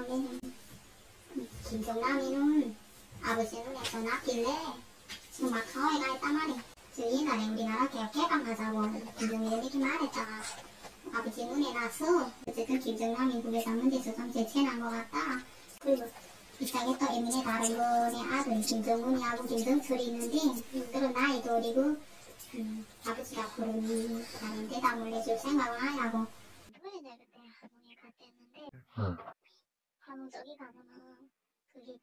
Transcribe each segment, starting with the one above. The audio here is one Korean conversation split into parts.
마음에는 김정남이는 아버지 눈에 전화길래 지금 막 사회가 있단 말이야. 저 옛날에 우리나라 개혁 개방하자고 김정일 이렇게 말했다가 아버지 눈에 나서 어쨌든 김정남이 국회의장 문제에서 좀 제체난 것 같다. 그리고 이상에 또 에미네 다른 번의 아들 김정은이하고 김정철이 있는데 그런 나이도 어리고 음, 아버지가 그런 다른 데다 몰래 줄 생각을 하냐고 내가 그때 한국에 갔댔는데 저기 가면은 그게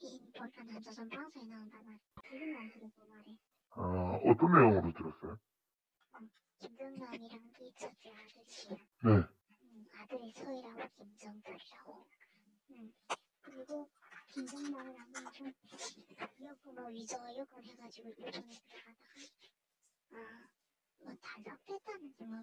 이 볼펜 한자전 방송에 나온단 말이야 그것만 들었고 말해 아, 어떤 내용으로 들었어요? 김정남이랑 그 첫째 아들이야 네. 음, 아들이 서희라고 김정철이라고 음, 그리고 김정남이랑 좀뭐 위조 여권 해가지고 요청에 들어가다가 아뭐 탈락됐다는지 뭐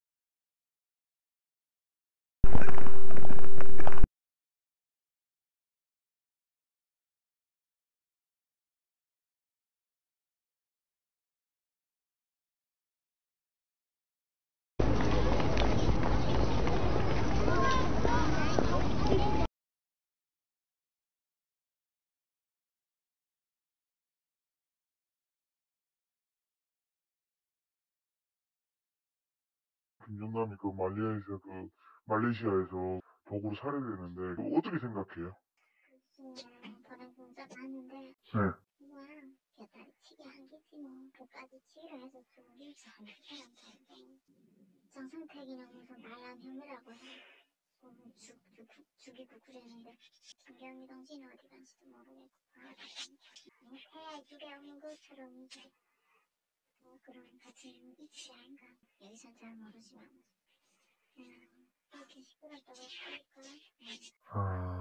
김정남이 그 말레이시아 그 말레이시아에서 도구로 살해되는데 그거 어떻게 생각해요? 무슨 보낸 공작 하는데 네. 그냥 개다리 치게 한 게지 뭐. 그까지 치료해서 죽일지 않는 사람들인데 정상택이랑 무슨 말랑 혐의라고 해 어, 죽, 죽, 죽, 죽이고 그랬는데 김경희 동지는 어디 간지도 모르겠고. 아, 뭐 해야 죽에 없는 것처럼 이제 뭐 그런 같은 이치 아닌가 여기선 잘 모르지만 음, 이렇게 시끄럽다고 하니까 음,